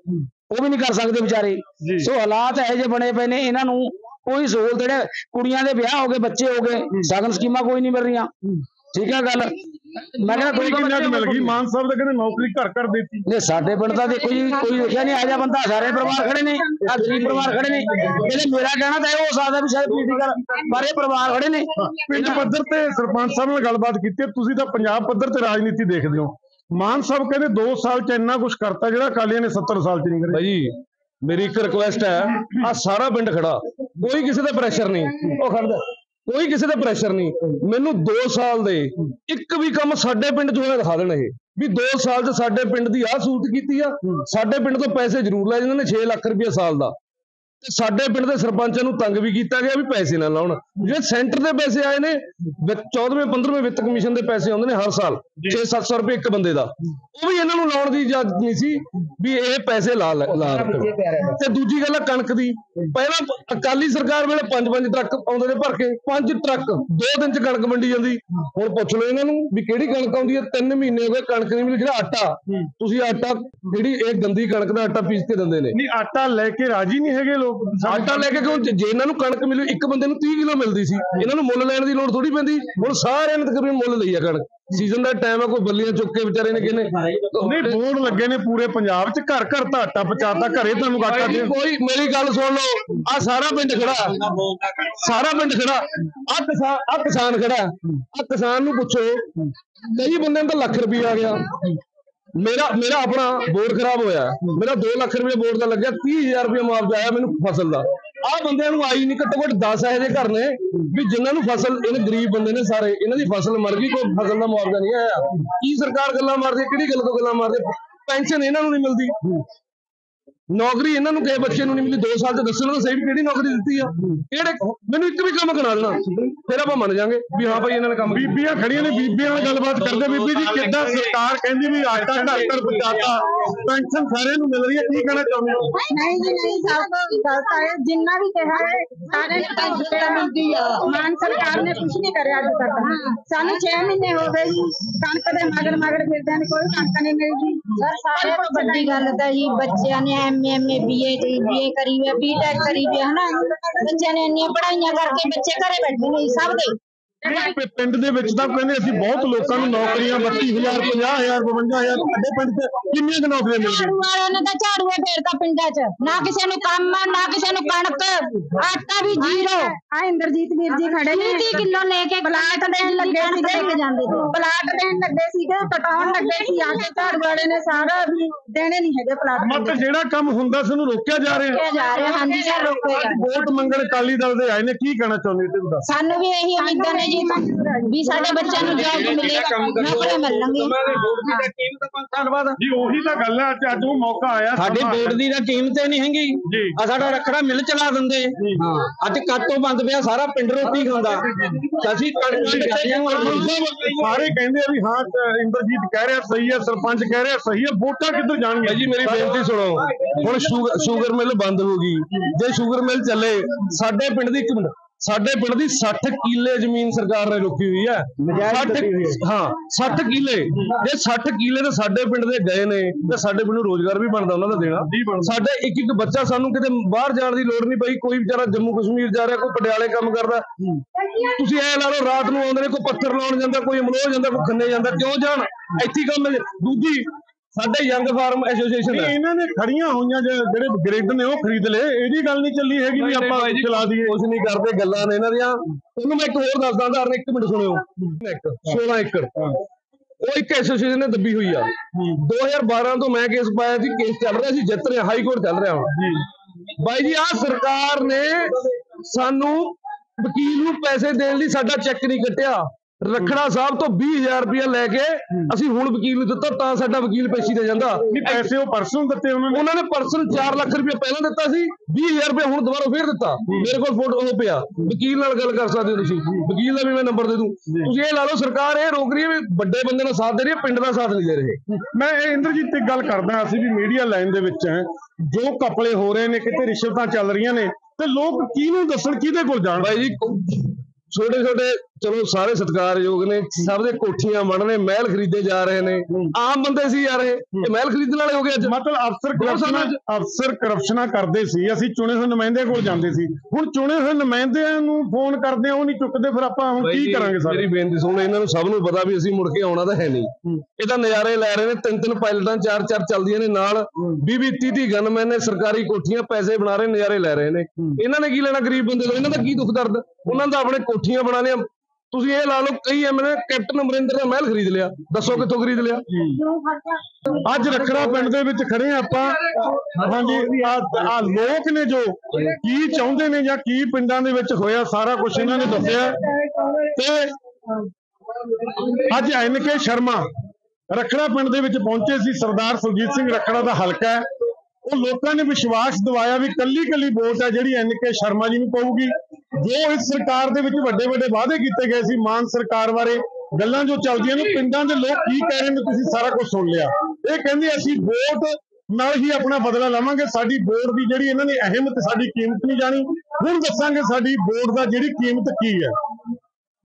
ਉਹ ਵੀ ਨਹੀਂ ਕਰ ਸਕਦੇ ਵਿਚਾਰੇ। ਸੋ ਹਾਲਾਤ ਇਹੋ ਜਿਹੇ ਬਣੇ ਪਏ ਨੇ ਇਹਨਾਂ ਨੂੰ ਕੋਈ ਸਹੂਲਤ ਜਿਹੜੇ ਕੁੜੀਆਂ ਦੇ ਵਿਆਹ ਹੋ ਗਏ ਬੱਚੇ ਹੋ ਗਏ ਸਗਨ ਸਕੀਮਾਂ ਕੋਈ ਨਹੀਂ ਮਿਲ ਰਹੀਆਂ। ਠੀਕ ਆ ਗੱਲ? ਮੈਂ ਕਹਿੰਦਾ ਦੋ ਕਿੰਨਾ ਮਿਲ ਗਈ? ਮਾਨ ਸਾਹਿਬ ਦਾ ਕਹਿੰਦੇ ਨੌਕਰੀ ਘਰ ਘਰ ਦਿੱਤੀ। ਨੇ ਸਾਡੇ ਪਿੰਡ ਦਾ ਦੇਖੋ ਜੀ ਕੋਈ ਦੇਖਿਆ ਨਹੀਂ ਆਜਾ ਬੰਦਾ ਸਾਰੇ ਪਰਿਵਾਰ ਖੜੇ ਨੇ ਆ ਗਰੀਬ ਪਰਿਵਾਰ ਖੜੇ ਨੇ। ਇਹਦੇ ਮੇਰਾ ਕਹਿਣਾ ਤਾਂ ਇਹ ਹੋ ਸਕਦਾ ਵੀ ਸ਼ਾਇਦ ਪੋਲੀਟੀਕਲ ਪਰ ਇਹ ਪਰਿਵਾਰ ਖੜੇ ਨੇ। ਪਿੰਡ ਪੱਧਰ ਤੇ ਸਰਪੰਚ ਸਾਹਿਬ ਨਾਲ ਗੱਲਬਾਤ ਕੀਤੀ ਹੈ। ਤੁਸੀਂ ਤਾਂ ਪੰਜਾਬ ਪੱਧਰ ਤੇ ਰਾਜਨੀਤੀ ਦੇਖਦੇ ਹੋ। ਮਾਨ ਸਾਹਿਬ ਕਹਿੰਦੇ 2 ਸਾਲ ਚ ਇੰਨਾ ਕੁਝ ਕਰਤਾ ਜਿਹੜਾ ਅਕਾਲੀਆਂ ਨੇ 70 ਸਾਲ ਚ ਨਹੀਂ ਕਰਿਆ। ਭਾਈ ਮੇਰੀ ਇੱਕ ਰਿਕੁਐਸਟ ਹੈ ਆ ਸਾਰਾ ਪਿੰਡ ਖੜਾ। ਕੋਈ ਕਿਸੇ ਤੇ ਪ੍ਰੈਸ਼ਰ ਨਹੀਂ। ਉਹ ਖੜਦਾ ਕੋਈ ਕਿਸੇ ਤੇ ਪ੍ਰੈਸ਼ਰ ਨਹੀਂ। ਮੈਨੂੰ 2 ਸਾਲ ਦੇ, ਇੱਕ ਵੀ ਕੰਮ ਸਾਡੇ ਪਿੰਡ 'ਚ ਹੋਇਆ ਦਿਖਾ ਦੇਣ ਇਹ। ਵੀ 2 ਸਾਲ 'ਚ ਸਾਡੇ ਪਿੰਡ ਦੀ ਆਹ ਸਹੂਲਤ ਕੀਤੀ ਆ। ਸਾਡੇ ਪਿੰਡ ਤੋਂ ਪੈਸੇ ਜ਼ਰੂਰ ਲੈ ਜਾਂਦੇ ਨੇ 6 ਲੱਖ ਰੁਪਏ ਸਾਲ ਦਾ। ਸਾਡੇ ਪਿੰਡ ਦੇ ਸਰਪੰਚਾਂ ਨੂੰ ਤੰਗ ਵੀ ਕੀਤਾ ਗਿਆ ਵੀ ਪੈਸੇ ਨਾ ਲਾਉਣ। ਜਿਹੜੇ ਸੈਂਟਰ ਦੇ ਪੈਸੇ ਆਏ ਨੇ 14ਵੇਂ 15ਵੇਂ ਵਿੱਤ ਕਮਿਸ਼ਨ ਦੇ ਪੈਸੇ ਆਉਂਦੇ ਨੇ ਹਰ ਸਾਲ 6-700 ਰੁਪਏ ਇੱਕ ਬੰਦੇ ਦਾ। ਉਹ ਵੀ ਇਹਨਾਂ ਨੂੰ ਲਾਉਣ ਦੀ ਇਜਾਜ਼ਤ ਨਹੀਂ ਸੀ ਵੀ ਇਹ ਪੈਸੇ ਲਾ ਲੈ- ਤੇ ਦੂਜੀ ਗੱਲ ਆ ਕਣਕ ਦੀ। ਪਹਿਲਾਂ ਅਕਾਲੀ ਸਰਕਾਰ ਵੇਲੇ ਪੰਜ ਪੰਜ ਟਰੱਕ ਆਉਂਦੇ ਨੇ ਭਰ ਕੇ ਪੰਜ ਟਰੱਕ ਦੋ ਦਿਨ ਚ ਕਣਕ ਵੰਡੀ ਜਾਂਦੀ। ਹੁਣ ਪੁੱਛ ਲਓ ਇਹਨਾਂ ਨੂੰ ਵੀ ਕਿਹੜੀ ਕਣਕ ਆਉਂਦੀ ਹੈ? ਤਿੰਨ ਮਹੀਨੇ ਹੋ ਗਏ ਕਣਕ ਨਹੀਂ ਮਿਲੀ। ਜਿਹੜਾ ਆਟਾ ਤੁਸੀਂ ਆਟਾ ਜਿਹੜੀ ਇਹ ਗੰਦੀ ਕਣਕ ਦਾ ਆਟਾ ਪੀਸ ਕੇ ਦਿੰਦੇ ਨੇ। ਨਹੀਂ ਆਟਾ ਲੈ ਕੇ ਰਾਜੀ ਨਹੀਂ ਹੈਗੇ ਆਟਾ ਲੈ ਕੇ ਕਿਉਂ ਜੇ ਇਹਨਾਂ ਨੂੰ ਕਣਕ ਮਿਲੀ ਇੱਕ ਬੰਦੇ ਨੂੰ 30 ਕਿਲੋ ਮਿਲਦੀ ਸੀ। ਇਹਨਾਂ ਨੂੰ ਮੁੱਲ ਲੈਣ ਦੀ ਲੋੜ ਥੋੜੀ ਪੈਂਦੀ। ਹੁਣ ਸਾਰਿਆਂ ਨੇ ਤਕਰੀਬਨ ਮੁੱਲ ਲਈ ਆ ਕਣਕ। ਸੀਜ਼ਨ ਦਾ ਟਾਈਮ ਹੈ ਕੋਈ ਬੱਲੀਆਂ ਚੁੱਕ ਕੇ ਵਿਚਾਰੇ ਨੇ ਕਿਨੇ ਨਹੀਂ ਬੋਰਡ ਲੱਗੇ ਨੇ ਪੂਰੇ ਪੰਜਾਬ ਚ। ਘਰ ਘਰ ਤਾਂ ਆਟਾ ਪਹੁੰਚਾਤਾ ਘਰੇ ਤੁਹਾਨੂੰ ਆਟਾ ਦੇ ਕੋਈ ਮੇਰੀ ਗੱਲ ਸੁਣ ਲਓ। ਆ ਸਾਰਾ ਪਿੰਡ ਖੜਾ। ਸਾਰਾ ਪਿੰਡ ਖੜਾ। ਆ ਕਿਸਾਨ ਆ ਕਿਸਾਨ ਖੜਾ। ਆ ਕਿਸਾਨ ਨੂੰ ਪੁੱਛੋ। ਕਈ ਬੰਦਿਆਂ ਨੂੰ ਤਾਂ ਲੱਖ ਰੁਪਏ ਆ ਗਿਆ। ਮੇਰਾ ਮੇਰਾ ਆਪਣਾ ਬੋਰ ਖਰਾਬ ਹੋਇਆ। ਮੇਰਾ 2 ਲੱਖ ਰੁਪਏ ਬੋਰ ਦਾ ਲੱਗਿਆ 30000 ਰੁਪਏ ਮੁਆਵਜ਼ਾ ਆਇਆ ਮੈਨੂੰ ਫਸਲ ਦਾ। ਆ ਬੰਦਿਆਂ ਨੂੰ ਆਈ ਨਹੀਂ ਘੱਟੋ ਘੱਟ 10 ਇਹੋ ਜਿਹੇ ਘਰ ਨੇ ਵੀ ਜਿਨ੍ਹਾਂ ਨੂੰ ਫਸਲ, ਇਹਨੇ ਗਰੀਬ ਬੰਦੇ ਨੇ ਸਾਰੇ, ਇਹਨਾਂ ਦੀ ਫਸਲ ਮਰ ਗਈ, ਕੋਈ ਫਸਲ ਦਾ ਮੁਆਵਜ਼ਾ ਨਹੀਂ ਆਇਆ। ਕੀ ਸਰਕਾਰ ਗੱਲਾਂ ਮਾਰਦੀ, ਕਿਹੜੀ ਗੱਲ ਤੋਂ ਗੱਲਾਂ ਮਾਰਦੀ? ਪੈਨਸ਼ਨ ਇਹਨਾਂ ਨੂੰ ਨਹੀਂ ਮਿਲਦੀ। ਨੌਕਰੀ ਇਹਨਾਂ ਨੂੰ ਕਿਸੇ ਬੱਚੇ ਨੂੰ ਨਹੀਂ ਮਿਲੀ 2 ਸਾਲ ਚ ਦੱਸਣ ਤਾਂ ਸਹੀ ਵੀ ਕਿਹੜੀ ਨੌਕਰੀ ਦਿੱਤੀ ਆ। ਕਿਹੜੇ ਮੈਨੂੰ ਇੱਕ ਵੀ ਕੰਮ ਕਰਾ ਦੇਣਾ ਫਿਰ ਆਪਾਂ ਮੰਨ ਜਾਾਂਗੇ ਵੀ ਹਾਂ ਭਾਈ ਇਹਨਾਂ ਨੇ ਕੰਮ ਬੀਬੀਆਂ ਖੜੀਆਂ ਨੇ ਬੀਬੀਆਂ ਨਾਲ ਗੱਲਬਾਤ ਕਰਦੇ ਬੀਬੀ ਜੀ ਕਿੱਦਾਂ ਸਰਕਾਰ ਕਹਿੰਦੀ ਵੀ ਆਟਾ ਘਰ ਘਰ ਪਹੁੰਚਾਤਾ ਪੈਨਸ਼ਨ ਸਾਰਿਆਂ ਨੂੰ ਮਿਲ ਰਹੀ ਹੈ ਕੀ ਕਹਿਣਾ ਚਾਹੁੰਦੇ ਹੋ? ਨਹੀਂ ਜੀ ਨਹੀਂ ਸਭ ਤੋਂ ਗਲਤ ਹੈ। ਜਿੰਨਾ ਵੀ ਕਿਹਾ ਹੈ ਸਾਰੇ ਨੇ ਪੈਸੇ ਮਿਲਦੀ ਆ। ਮਾਨ ਸਰਕਾਰ ਨੇ ਕੁਝ ਨਹੀਂ ਕਰਿਆ ਅੱਜ ਤੱਕ। ਸਾਨੂੰ 6 ਮਹੀਨੇ ਹੋ ਗਏ ਜੀ। ਕਣਕ ਦੇ ਮਗਰ ਮਗਰ ਫਿਰਦੇ ਨੇ ਕੋਈ ਕਣਕ ਨਹੀਂ ਮਿਲਦੀ। ਸਰ ਸਾਰੇ ਤੋਂ ਵੱਡੀ ਗੱਲ ਤਾਂ ਜੀ ਬੱਚਿਆਂ ਨੇ ਐਮਏ ਐਮਏ ਬੀਏ ਬੀਏ ਕਰੀ ਹੋਈ ਬੀਟੈਕ ਕਰੀ ਹੋਈ ਹੈ ਹਨਾ? ਬੱਚਿਆਂ ਨੇ ਇੰਨੀਆਂ ਪੜ੍ਹਾਈਆਂ ਕਰਕੇ ਬੱਚੇ ਘਰੇ ਬੈਠੇ ਨੇ ਜੀ, ਸਭ ਦੇ। ਪਿੰਡ ਦੇ ਵਿੱਚ ਤਾਂ ਕਹਿੰਦੇ ਅਸੀਂ ਬਹੁਤ ਲੋਕਾਂ ਨੂੰ ਨੌਕਰੀਆਂ 32000 50000 52000 ਸਾਡੇ ਪਿੰਡ 'ਚ ਕਿੰਨੀਆਂ ਕੁ ਨੌਕਰੀਆਂ ਮਿਲ ਝਾੜੂ ਗਈਆਂ ਵਾਲਿਆਂ ਨੇ ਤਾਂ ਫੇਰਤਾ ਪਿੰਡਾਂ 'ਚ। ਨਾ ਕਿਸੇ ਨੂੰ ਕੰਮ ਨਾ ਕਿਸੇ ਨੂੰ ਕਣਕ ਆਟਾ ਵੀ ਜ਼ੀਰੋ। ਆ ਇੰਦਰਜੀਤ ਵੀਰ ਜੀ ਖੜੇ ਨੇ। 30 ਕਿਲੋ ਲੈ ਕੇ ਪਲਾਟ ਦੇਣ ਲੱਗੇ ਸੀਗੇ। ਜਾਂਦੇ ਪਲਾਟ ਦੇਣ ਲੱਗੇ ਸੀਗੇ ਕਟਾਉਣ ਲੱਗੇ ਸੀ। ਆ ਕੇ ਝਾੜੂ ਵਾਲੇ ਨੇ ਸਾਰਾ ਵੀ ਦੇਣੇ ਨਹੀਂ ਹੈਗੇ ਪਲਾਟ ਮਤ ਜਿਹੜਾ ਕੰਮ ਹੁੰਦਾ ਸੀ ਉਹਨੂੰ ਰੋਕਿਆ ਜਾ ਰਿਹਾ? ਰੋਕਿਆ ਜਾ ਰਿਹਾ ਹਾਂਜੀ ਸਰ ਰੋਕੇਗਾ ਵੋਟ ਮੰਗਣ ਅਕਾਲੀ ਦਲ ਦੇ ਆਏ ਨੇ ਕੀ ਕਹਿਣਾ ਚਾਹੁੰਦੇ ਤੁਸੀਂ ਦੱਸ? ਸਾਨੂੰ ਵੀ ਇਹੀ ਉਮੀਦਾਂ ਨੇ ਜੀ ਵੀ ਸਾਡੇ ਬੱਚਿਆਂ ਨੂੰ ਜੌਬ ਮਿਲੇਗਾ ਨੌਕਰੀ ਮਿਲਣਗੀਆਂ ਧੰਨਵਾਦ ਜੀ ਉਹੀ ਤਾਂ ਗੱਲ ਹੈ ਅੱਜ ਅੱਜ ਉਹ ਮੌਕਾ ਆਇਆ ਸਾਡੀ ਵੋਟ ਦੀ ਤਾਂ ਕੀਮਤ ਹੀ ਨਹੀਂ ਹੈਗੀ। ਜੀ। ਆ ਸਾਡਾ ਰੱਖੜਾ ਮਿਲ ਚਲਾ ਦਿੰਦੇ। ਹਾਂ। ਅੱਜ ਕਾਟੋ ਬੰਦ ਪਿਆ ਸਾਰਾ ਪਿੰਡ ਰੋਟੀ ਖਾਂਦਾ। ਤਾਂ ਅਸੀਂ ਸਾਰੇ ਕਹਿੰਦੇ ਆ ਵੀ ਹਾਂ ਇੰਦਰਜੀਤ ਕਹਿ ਰਿਹਾ ਸਹੀ ਹੈ ਸਰਪੰਚ ਕਹਿ ਰਿਹਾ ਸਹੀ ਹੈ ਵੋਟਾਂ ਕਿੱਧਰ ਜਾਣਗੀਆਂ? ਜੀ ਮੇਰੀ ਬੇਨਤੀ ਸੁਣੋ। ਹੁਣ ਸ਼ੂਗਰ ਸ਼ੂਗਰ ਮਿਲ ਬੰਦ ਹੋ ਗਈ। ਜੇ ਸ਼ੂਗਰ ਮਿਲ ਚੱਲੇ ਸਾਡੇ ਪਿੰਡ ਦੀ ਇੱਕ ਮਿੰਟ। ਸਾਡੇ ਪਿੰਡ ਦੀ 60 ਕਿੱਲੇ ਜ਼ਮੀਨ ਸਰਕਾਰ ਨੇ ਰੋਕੀ ਹੋਈ ਹੈ। 60 ਹਾਂ। 60 ਕਿੱਲੇ। ਜੇ 60 ਕਿੱਲੇ ਤਾਂ ਸਾਡੇ ਪਿੰਡ ਦੇ ਗਏ ਨੇ ਤੇ ਸਾਡੇ ਪਿੰਡ ਨੂੰ ਰੋਜ਼ਗਾਰ ਵੀ ਬਣਦਾ ਉਹਨਾਂ ਦਾ ਦੇਣਾ। ਸਾਡੇ ਇੱਕ ਇੱਕ ਬੱਚਾ ਸਾਨੂੰ ਕਿਤੇ ਬਾਹਰ ਜਾਣ ਦੀ ਲੋੜ ਨਹੀਂ ਪਈ ਕੋਈ ਵਿਚਾਰਾ ਜੰਮੂ ਕਸ਼ਮੀਰ ਜਾ ਰਿਹਾ ਕੋਈ ਪਟਿਆਲੇ ਕੰਮ ਕਰਦਾ। ਤੁਸੀਂ ਐ ਲਾ ਲਓ ਰਾਤ ਨੂੰ ਆਉਂਦੇ ਨੇ ਕੋਈ ਪੱਥਰ ਲਾਉਣ ਜਾਂਦਾ ਕੋਈ ਅਮਲੋਹ ਜਾਂਦਾ ਕੋਈ ਖੰਨੇ ਜਾਂਦਾ ਕਿਉਂ ਜਾਣ? ਇੱਥੇ ਕੰਮ ਮਿਲ ਦੂਜੀ ਸਾਡੇ ਯੰਗ ਫਾਰਮ ਐਸੋਸੀਏਸ਼ਨ ਹੈ। ਇਹਨਾਂ ਨੇ ਖੜੀਆਂ ਹੋਈਆਂ ਜਿਹੜੇ ਗ੍ਰਿਡ ਨੇ ਉਹ ਖਰੀਦ ਲਏ। ਇਹਦੀ ਗੱਲ ਨਹੀਂ ਚੱਲੀ ਹੈਗੀ ਵੀ ਆਪਾਂ ਚਲਾ ਦਈਏ। ਕੁਝ ਨਹੀਂ ਕਰਦੇ ਗੱਲਾਂ ਨੇ ਇਹਨਾਂ ਦੀਆਂ। ਤੁਹਾਨੂੰ ਮੈਂ ਇੱਕ ਹੋਰ ਦੱਸਦਾ ਉਦਾਹਰਨ ਇੱਕ ਮਿੰਟ ਸੁਣਿਓ। ਇੱਕ 16 ਏਕੜ। ਉਹ ਇੱਕ ਐਸੋਸੀਏਸ਼ਨ ਨੇ ਦੱਬੀ ਹੋਈ ਆ। 2012 ਤੋਂ ਮੈਂ ਕੇਸ ਪਾਇਆ ਸੀ ਕੇਸ ਚੱਲ ਰਿਹਾ ਸੀ ਜਿੱਤ ਰਿਹਾ ਹਾਈ ਕੋਰਟ ਚੱਲ ਰਿਹਾ ਹੁਣ। ਬਾਈ ਜੀ ਆਹ ਸਰਕਾਰ ਨੇ ਸਾਨੂੰ ਵਕੀਲ ਨੂੰ ਪੈਸੇ ਦੇਣ ਲਈ ਸਾਡਾ ਚੈੱਕ ਨਹੀਂ ਕੱਟਿਆ। ਰਖੜਾ ਸਾਹਿਬ ਤੋਂ 20000 ਰੁਪਇਆ ਲੈ ਕੇ ਅਸੀਂ ਹੁਣ ਵਕੀਲ ਨੂੰ ਦਿੱਤਾ ਤਾਂ ਸਾਡਾ ਵਕੀਲ ਪੇਸ਼ੀ ਤੇ ਜਾਂਦਾ। ਨਹੀਂ ਪੈਸੇ ਉਹ ਪਰਸੋਂ ਦਿੱਤੇ ਉਹਨਾਂ ਨੇ। ਉਹਨਾਂ ਨੇ ਪਰਸਨ 4 ਲੱਖ ਰੁਪਏ ਪਹਿਲਾਂ ਦਿੱਤਾ ਸੀ 20000 ਰੁਪਏ ਹੁਣ ਦੁਬਾਰਾ ਫੇਰ ਦਿੱਤਾ। ਮੇਰੇ ਕੋਲ ਫੋਟੋ ਉਹ ਪਿਆ। ਵਕੀਲ ਨਾਲ ਗੱਲ ਕਰ ਸਕਦੇ ਹੋ ਤੁਸੀਂ। ਵਕੀਲ ਦਾ ਵੀ ਮੈਂ ਨੰਬਰ ਦੇ ਦੂੰ। ਤੁਸੀਂ ਇਹ ਲਾ ਲਓ ਸਰਕਾਰ ਇਹ ਰੋਕ ਰਹੀ ਹੈ ਵੀ ਵੱਡੇ ਬੰਦੇ ਦਾ ਸਾਥ ਦੇ ਰਹੀ ਹੈ ਪਿੰਡ ਦਾ ਸਾਥ ਨਹੀਂ ਦੇ ਰਹੇ। ਮੈਂ ਇਹ ਇੰਦਰਜੀਤ ਤੇ ਗੱਲ ਕਰਦਾ ਅਸੀਂ ਵੀ ਮੀਡੀਆ ਲਾਈਨ ਦੇ ਵਿੱਚ ਹੈ। ਜੋ ਕਪੜੇ ਹੋ ਰਹੇ ਨੇ ਕਿਤੇ ਰਿਸ਼ਵਤਾਂ ਚੱਲ ਰਹੀਆਂ ਨੇ ਤੇ ਲੋਕ ਕਿਹਨੂੰ ਦੱਸਣ ਕਿਹਦੇ ਕੋਲ ਜਾਣ? ਬਾਈ ਜੀ ਛੋਟੇ ਛੋਟੇ ਚਲੋ ਸਾਰੇ ਸਤਿਕਾਰਯੋਗ ਨੇ ਸਭ ਦੇ ਕੋਠੀਆਂ ਬਣਨੇ ਮਹਿਲ ਖਰੀਦੇ ਜਾ ਰਹੇ ਨੇ। ਆਮ ਬੰਦੇ ਸੀ ਯਾਰ ਇਹ। ਮਹਿਲ ਖਰੀਦਣ ਵਾਲੇ ਹੋ ਗਏ ਅੱਜ। ਮਤਲਬ ਅਫਸਰ ਕਰਪਸ਼ਨਾਂ ਸਾਰਾ- ਅਫਸਰ ਕਰਪਸ਼ਨਾਂ ਕਰਦੇ ਸੀ। ਅਸੀਂ ਚੁਣੇ ਹੋਏ ਨੁਮਾਇੰਦਿਆਂ ਕੋਲ ਜਾਂਦੇ ਸੀ। ਹੁਣ ਚੁਣੇ ਹੋਏ ਨੁਮਾਇੰਦਿਆਂ ਨੂੰ ਫੋਨ ਕਰਦੇ ਆ ਉਹ ਨਹੀਂ ਚੁੱਕਦੇ ਫਿਰ ਆਪਾਂ ਹੁਣ ਕੀ ਕਰਾਂਗੇ ਸਾਰੇ? ਮੇਰੀ ਬੇਨਤੀ ਸੁਣੋ ਇਹਨਾਂ ਨੂੰ ਸਭ ਨੂੰ ਪਤਾ ਵੀ ਅਸੀਂ ਮੁੜ ਕੇ ਆਉਣਾ ਤਾਂ ਹੈ ਨਹੀਂ। ਇਹ ਤਾਂ ਨਜ਼ਾਰੇ ਲੈ ਰਹੇ ਨੇ ਤਿੰਨ ਤਿੰਨ ਪਾਇਲਟਾਂ ਚਾਰ ਚਾਰ ਚੱਲਦੀਆਂ ਨੇ ਨਾਲ। 20 20 30 30 ਗਨਮੈਨ ਨੇ ਸਰਕਾਰੀ ਕੋਠੀਆਂ ਪੈਸੇ ਬਣਾ ਰਹੇ ਨਜ਼ਾਰੇ ਲੈ ਰਹੇ ਨੇ। ਇਹਨਾਂ ਨੇ ਕੀ ਲੈਣਾ ਗਰੀਬ ਬੰਦੇ ਤੋਂ? ਇਹਨਾਂ ਦਾ ਕੀ ਦੁੱਖ ਦਰਦ? ਉਹਨਾਂ ਦਾ ਆਪਣੇ ਕੋਠੀਆਂ ਬਣਾ ਲਿਆ ਤੁਸੀਂ ਇਹ ਲਾ ਲਓ ਕਈ ਐਮਐਲਏ ਕੈਪਟਨ ਅਮਰਿੰਦਰ ਦਾ ਮਹਿਲ ਖਰੀਦ ਲਿਆ। ਦੱਸੋ ਕਿੱਥੋਂ ਖਰੀਦ ਲਿਆ? ਅੱਜ ਰਖੜਾ ਪਿੰਡ ਦੇ ਵਿੱਚ ਖੜੇ ਆ ਆਪਾਂ। ਹਾਂਜੀ, ਆ ਲੋਕ ਨੇ ਜੋ ਕੀ ਚਾਹੁੰਦੇ ਨੇ ਜਾਂ ਕੀ ਪਿੰਡਾਂ ਦੇ ਵਿੱਚ ਹੋਇਆ, ਸਾਰਾ ਕੁਝ ਇਹਨਾਂ ਨੇ ਦੱਸਿਆ। ਤੇ ਅੱਜ ਐਨ ਕੇ ਸ਼ਰਮਾ ਰਖੜਾ ਪਿੰਡ ਦੇ ਵਿੱਚ ਪਹੁੰਚੇ ਸੀ। ਸਰਦਾਰ ਸੁਰਜੀਤ ਸਿੰਘ ਰਖੜਾ ਦਾ ਹਲਕਾ ਹੈ। ਉਹ ਲੋਕਾਂ ਨੇ ਵਿਸ਼ਵਾਸ ਦਿਵਾਇਆ ਵੀ ਕੱਲੀ ਕੱਲੀ ਵੋਟ ਹੈ ਜਿਹੜੀ ਐਨ ਕੇ ਸ਼ਰਮਾ ਜੀ ਨੂੰ ਪਊਗੀ। ਜੋ ਇਸ ਸਰਕਾਰ ਦੇ ਵਿੱਚ ਵੱਡੇ ਵੱਡੇ ਵਾਅਦੇ ਕੀਤੇ ਗਏ ਸੀ ਮਾਨ ਸਰਕਾਰ ਬਾਰੇ, ਗੱਲਾਂ ਜੋ ਚੱਲਦੀਆਂ ਨੇ ਪਿੰਡਾਂ ਦੇ ਲੋਕ ਕੀ ਕਹਿ ਰਹੇ ਨੇ, ਤੁਸੀਂ ਸਾਰਾ ਕੁਝ ਸੁਣ ਲਿਆ। ਇਹ ਕਹਿੰਦੇ ਅਸੀਂ ਵੋਟ ਨਾਲ ਹੀ ਆਪਣਾ ਬਦਲਾ ਲਵਾਂਗੇ, ਸਾਡੀ ਵੋਟ ਦੀ ਜਿਹੜੀ ਇਹਨਾਂ ਨੇ ਅਹਿਮਤ, ਸਾਡੀ ਕੀਮਤ ਨਹੀਂ ਜਾਣੀ। ਹੁਣ ਦੱਸਾਂਗੇ ਸਾਡੀ ਵੋਟ ਦਾ ਜਿਹੜੀ ਕੀਮਤ ਕੀ ਹੈ।